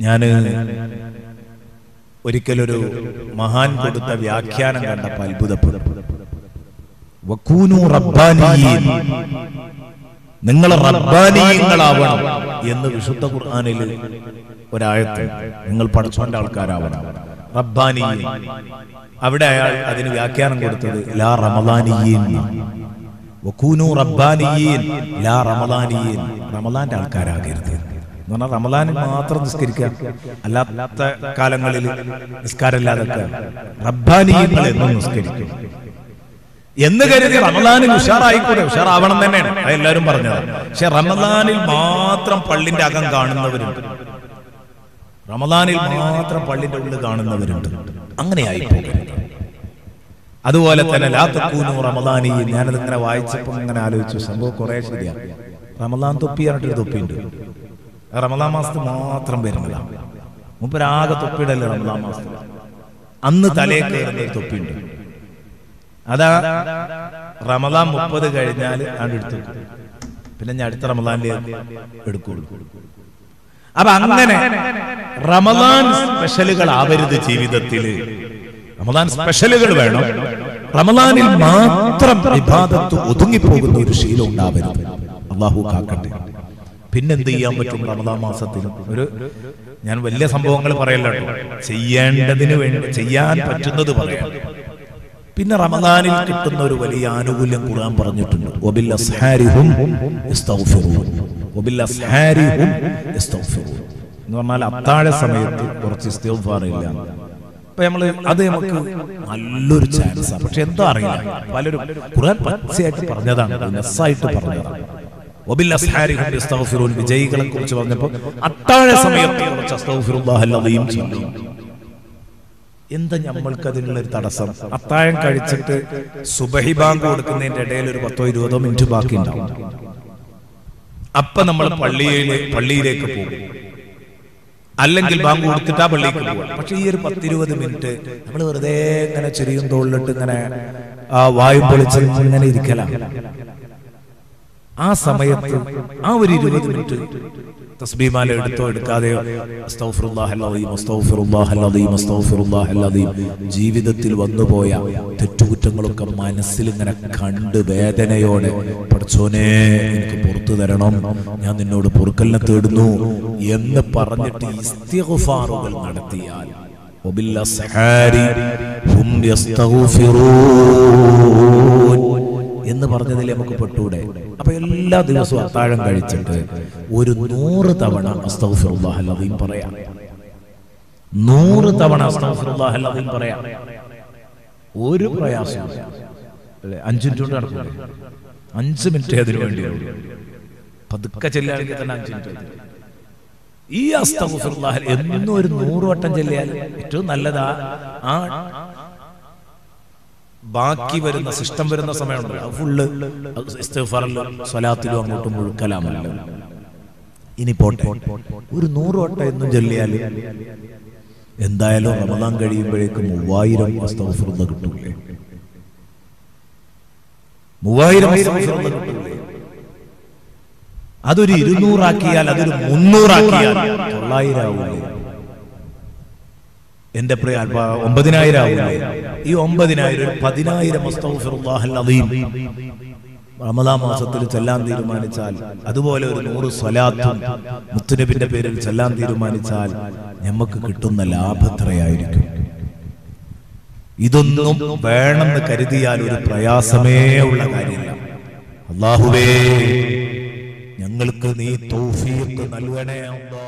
ഞാൻ ഒരിക്കലൊരു മഹാൻ കൊടുത്ത വ്യാഖ്യാനം കണ്ടപ്പോൾ അത്ഭുതപ്പെടും നിങ്ങൾ റബ്ബാനിയങ്ങളാവണം എന്ന് വിശുദ്ധ ഖുർആനിൽ ഒരാഴത്ത് നിങ്ങൾ പഠിച്ചോണ്ട ആൾക്കാരാവണം. റബ്ബാനിയീൻ. അവിടെ അയാൾ അതിന് വ്യാഖ്യാനം കൊടുത്തത് ലാ റമദാനീയൻ. വക്കൂനു റബ്ബാനിയീൻ ലാ റമദാനീയൻ. റമദാന്റെ ആൾക്കാരാകരുത്. എന്ന് പറഞ്ഞാൽ റമദാനിൽ മാത്രം നിസ്കരിക്കുക. അല്ലാത്ത കാലങ്ങളിൽ നിസ്കാരമില്ലാതെ റബ്ബാനിയങ്ങൾ എന്നും നിസ്കരിക്കും. എന്ന് കരുതി റമദാനിൽ ഉഷാറായിക്കൂടെ? ഉഷാറാവണം തന്നെയാണ്. അത് എല്ലാവരും പറഞ്ഞത്. പക്ഷെ റമദാനിൽ മാത്രം പള്ളിന്റെ അകം കാണുന്നവരുണ്ട്. റമദാനിൽ മാത്രം പള്ളിന്റെ ഉള്ളിൽ കാണുന്നവരുണ്ട്. അങ്ങനെയായി പോകരുത്. അതുപോലെ തന്നെ ലാത്തക്കൂനു റമദാനി ഞാനത് ഇങ്ങനെ വായിച്ചപ്പോൾ ഇങ്ങനെ ആലോചിച്ചു. സംഭവം കുറെ ശരിയാണ് റമദാൻ തൊപ്പി പറഞ്ഞിട്ടൊരു തൊപ്പിയുണ്ട്. റമദാൻ മാസത്തിൽ മാത്രം വരുന്നതാണ് മുമ്പൊരാകെ തൊപ്പിയിടല്ലേ റമദാൻ മാസത്തിൽ. അന്ന് തലേ കയറുന്ന ഒരു തൊപ്പിയുണ്ട്. അതാ റമദാൻ മുപ്പത് കഴിഞ്ഞാൽ അവിടെ എടുത്തു പിന്നെ ഞാൻ അടുത്ത റമദാന്റെ എടുക്കുള്ളൂ. അപ്പൊ അങ്ങനെ റമദാൻ സ്പെഷ്യലുകൾ ആവരുത് ജീവിതത്തിൽ റമദാൻ സ്പെഷ്യലുകൾ വേണം. റമദാനിൽ മാത്രം വിവാദത്ത് ഒതുങ്ങിപ്പോകുന്ന ഒരു ശീലം ഉണ്ടാവരുത്. അള്ളാഹു കാക്കട്ടെ. പിന്നെന്ത് ചെയ്യാൻ പറ്റും റമദാൻ മാസത്തിൽ. ഒരു ഞാൻ വലിയ സംഭവങ്ങൾ പറയല്ലോ ചെയ്യേണ്ടതിന് വേണ്ടി ചെയ്യാൻ പറ്റുന്നത് പറയാം. പിന്നെ റമദാനിൽ കിട്ടുന്ന ഒരു വലിയ ആനുകൂല്യം ഖുർആൻ പറഞ്ഞിട്ടുണ്ട്. വബിൽ അസ്ഹാരിഹും. വബിൽ അസ്ഹാരിഹും. എന്ന് പറഞ്ഞാൽ അത്താഴ സമയത്ത് കുറച്ച് ഇസ്തിഗ്ഫാർ ഇല്ല. അപ്പൊ നമ്മൾ അത് നമുക്ക് നല്ലൊരു ചാൻസാണ് പക്ഷെ എന്താ അറിയില്ല. പലരും ഖുർആൻ പച്ചയായിട്ട് പറഞ്ഞതാണ്. നെസ്സായിട്ട് പറഞ്ഞതാണ്. വിജയികളെ കുറിച്ച് പറഞ്ഞപ്പോൾ അത്താഴ സമയത്ത് കുറച്ച് എന്താ നമ്മൾക്ക് അതിനുള്ള ഒരു തടസ്സം? അത്താഴം കഴിച്ചിട്ട് സുബഹി ബാങ്ക് കൊടുക്കുന്നതിന്റെ ഇടയിൽ ഒരു പത്തോ ഇരുപതോ മിനിറ്റ് ബാക്കി ഉണ്ടാവും അപ്പൊ നമ്മൾ പള്ളിയിലെ പള്ളിയിലേക്ക് പോകും. അല്ലെങ്കിൽ ബാങ്ക് കൊടുത്തിട്ടാ പള്ളിക്ക് പോകും. പക്ഷെ ഈ ഒരു പത്തിരുപത് മിനിറ്റ് നമ്മൾ വെറുതെ ഇങ്ങനെ ചെറിയ തോളിലിട്ട് ഇങ്ങനെ ആ വായു പൊളിച്ച് ഇങ്ങനെ ഇരിക്കലാണ്. ആ സമയത്ത് ആ ഒരു ഇരുപത് മിനിറ്റ് തസ്ബീമാല എടുത്തോ എടുക്കാതെയോ? ജീവിതത്തിൽ വന്നുപോയ തെറ്റുകുറ്റങ്ങളൊക്കെ മനസ്സിൽ ഇങ്ങനെ കണ്ട് വേദനയോടെ പഠിച്ചോനെ എനിക്ക് പുറത്തു തരണം ഞാൻ നിന്നോട് പൊറുക്കലിനെ തേടുന്നു എന്ന് പറഞ്ഞിട്ട് ഇസ്തിഗ്ഫാറുകൾ നടത്തിയാൽ വബില്ലസ്ഹാരി ഹും യസ്തഗ്ഫിറൂൻ. എന്ന് പറഞ്ഞതിൽ നമുക്ക് പെട്ടൂടെ? അപ്പൊ എല്ലാ ദിവസവും അത്താഴം കഴിച്ചിട്ട് ഒരു നൂറ് തവണ അസ്തഗ്ഫിറുല്ലാഹൽ അദീം പറയാം. നൂറ് തവണ അസ്തഗ്ഫിറുല്ലാഹൽ അദീം പറയാം. ഒരു പ്രയാസം അഞ്ചു മിനിറ്റ് കൊണ്ട് നടക്കില്ല അഞ്ച് മിനിറ്റ് അതിനു വേണ്ടി പതുക്കെ ചെല്ലുകയാണെങ്കിൽ തന്നെ അഞ്ച് മിനിറ്റ് ഈ അസ്തഗ്ഫിറുല്ലാഹൽ എന്നും ഒരു നൂറ് വട്ടം ചെല്ലിയാൽ ഏറ്റവും നല്ലതാ ആ ബാക്കി വരുന്ന സിസ്റ്റം വരുന്ന സമയമുണ്ടല്ലോ. ഫുള്ള് സ്വലാത്തിലും അങ്ങോട്ടും മുഴുക്കലാമല്ലോ ഇനി പോട്ടെ. ഒരു നൂറ് വട്ടം എന്നും ചൊല്ലിയാൽ എന്തായാലും റമദാൻ കഴിയുമ്പോഴേക്കും മൂവായിരം അസ്തഗ്ഫിറുല്ലാ കിട്ടൂലേ? മൂവായിരം കിട്ടൂലേ? അതൊരു ഇരുന്നൂറാക്കിയാൽ അതൊരു മുന്നൂറാക്കിയാൽ തൊള്ളായിരം ആവൂലേ? എന്റെ പ്രിയ ഒമ്പതിനായിരം ഈ ഒമ്പതിനായിരം പതിനായിരം റമദാൻ മാസത്തിൽ ചെല്ലാൻ തീരുമാനിച്ചാൽ അതുപോലെ ഒരു നൂറ് സ്വലാത്തും മുത്തുനബിന്റെ പേരിൽ ചെല്ലാൻ തീരുമാനിച്ചാൽ നമുക്ക് കിട്ടുന്ന ലാഭത്രയായിരിക്കും ഇതൊന്നും വേണമെന്ന് കരുതിയാൽ ഒരു പ്രയാസമേ ഉള്ള കാര്യമില്ല. അള്ളാഹുവേ ഞങ്ങൾക്ക് നീ തൗഫീഖ് നൽകണേ അല്ലാ.